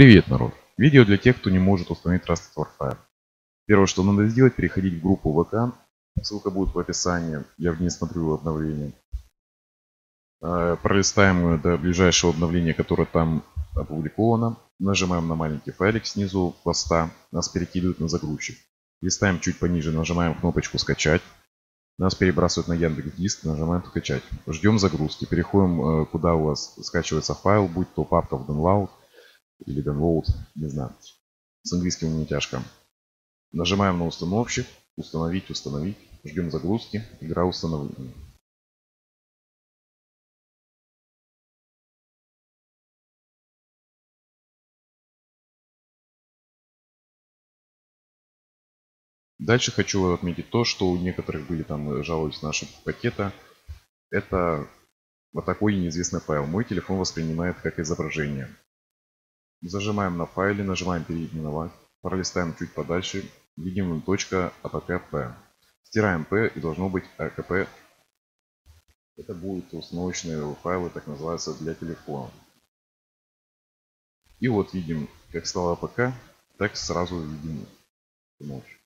Привет, народ! Видео для тех, кто не может установить Trusted Warfare. Первое, что надо сделать, переходить в группу ВК. Ссылка будет в описании. Я в ней смотрю обновления. Э, пролистаем до ближайшего обновления, которое там опубликовано. Нажимаем на маленький файлик снизу поста. Нас перекидывают на загрузчик. Листаем чуть пониже, нажимаем кнопочку «Скачать». Нас перебрасывают на Яндекс Диск, нажимаем «Скачать». Ждем загрузки. Переходим, э, куда у вас скачивается файл, будь то папка в download или download, не знаю. С английским не тяжко. Нажимаем на установщик, установить, установить. Ждем загрузки, игра установлена. Дальше хочу отметить то, что у некоторых были там жаловались наши пакета. Это вот такой неизвестный файл. Мой телефон воспринимает как изображение. Зажимаем на файле, нажимаем переименовать, пролистаем чуть подальше, видим точка .apk.p. Стираем p и должно быть akp. Это будут установочные файлы, так называются, для телефона. И вот видим, как стало apk, так сразу видим ночь.